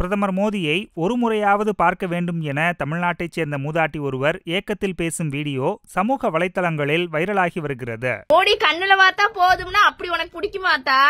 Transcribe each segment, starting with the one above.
பிரதமர் மோடியை ஒரு முறையாவது பார்க்க வேண்டும் என தமிழ்நாட்டைச் சேர்ந்த மூதாட்டி ஒருவர் ஏக்கத்தில் பேசும் வீடியோ சமூக வலைத்தளங்களில் வைரலாகி வருகிறது. மோடி கண்ணுல பார்த்தா போதும்னா அப்படி உனக்கு பிடிக்குமாத்தா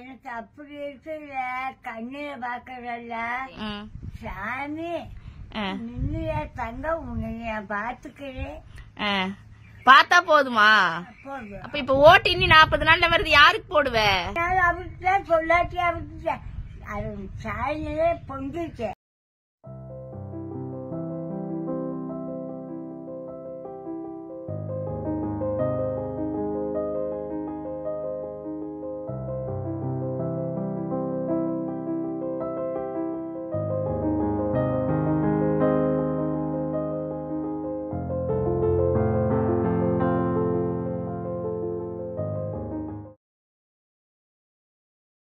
எனக்கு அப்படி இருக்குல்ல. கண்ணுல பாக்கறல்ல. சாமி நின்னுயா தங்க உன்னை நான் பாத்துக்கிறேன். பார்த்தா போதுமா? போதும். அப்ப இப்ப ஓட்டு இன்னி நாற்பது நாள்ல வருது யாருக்கு போடுவ? நான் அவருக்கு தான் சொல்லாட்டி அவருக்கு அது சாயலே பொங்கிச்சு.